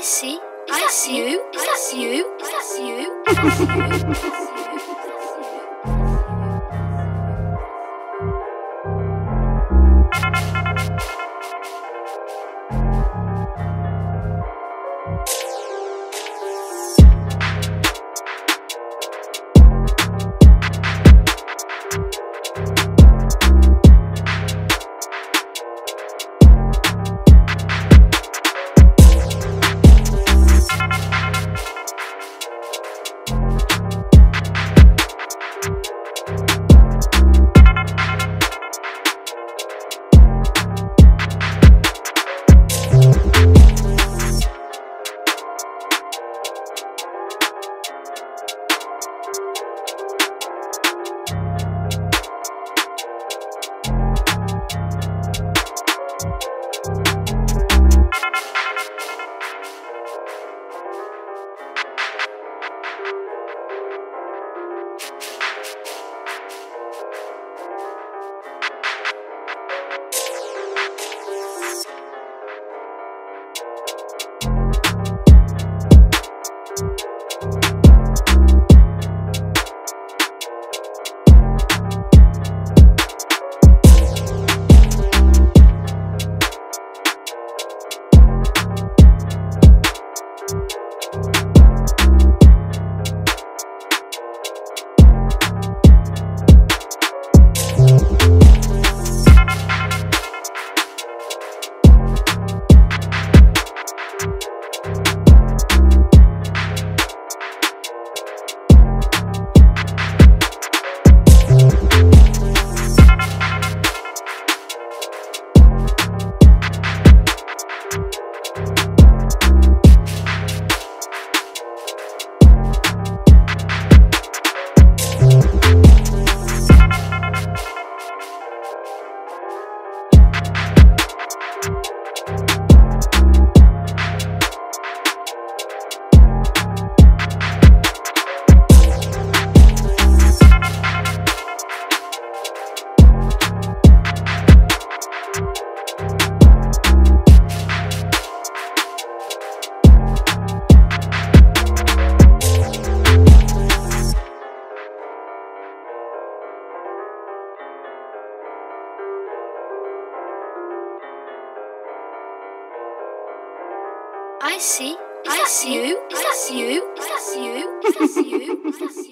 see. I see you. Is that you? Is that you? Is that you? I see. Is I that see you? Is? Is that that you? Is that you? Is that you? Is that you? Is that you?